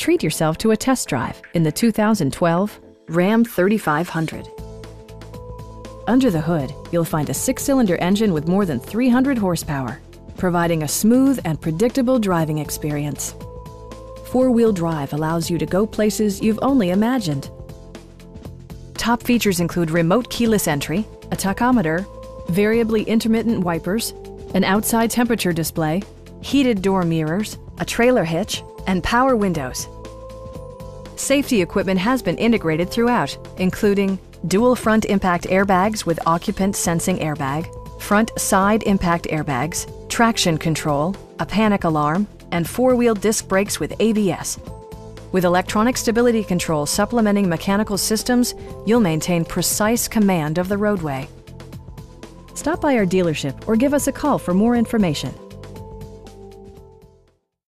Treat yourself to a test drive in the 2012 Ram 3500. Under the hood, you'll find a six-cylinder engine with more than 300 horsepower, providing a smooth and predictable driving experience. Four-wheel drive allows you to go places you've only imagined. Top features include remote keyless entry, a tachometer, variably intermittent wipers, an outside temperature display, heated door mirrors, a trailer hitch, and power windows. Safety equipment has been integrated throughout, including dual front impact airbags with occupant sensing airbag, front side impact airbags, traction control, a panic alarm, and four-wheel disc brakes with ABS. With electronic stability control supplementing mechanical systems, you'll maintain precise command of the roadway. Stop by our dealership or give us a call for more information.